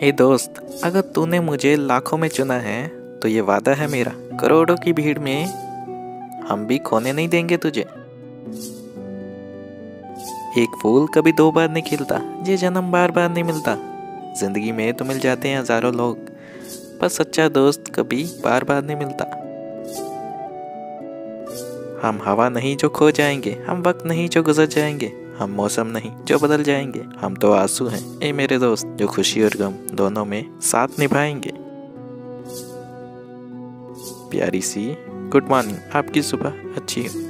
हे दोस्त, अगर तूने मुझे लाखों में चुना है तो ये वादा है मेरा। करोड़ों की भीड़ में हम भी खोने नहीं देंगे तुझे। एक फूल कभी दो बार नहीं खिलता, ये जन्म बार बार नहीं मिलता। ज़िंदगी में तो मिल जाते हैं हज़ारों लोग, पर सच्चा दोस्त कभी बार बार नहीं मिलता। हम हवा नहीं जो खो जाएँगे, हम वक्त नहीं जो गुजर जाएँगे। हम मौसम नहीं, जो बदल जाएँगे। हम तो आँसू हैं। ए मेरे दोस्त, जो खुशी और गम दोनों में साथ निभाएँगे। प्यारी सी गुड मॉर्निंग। आपकी सुबह अच्छी हो।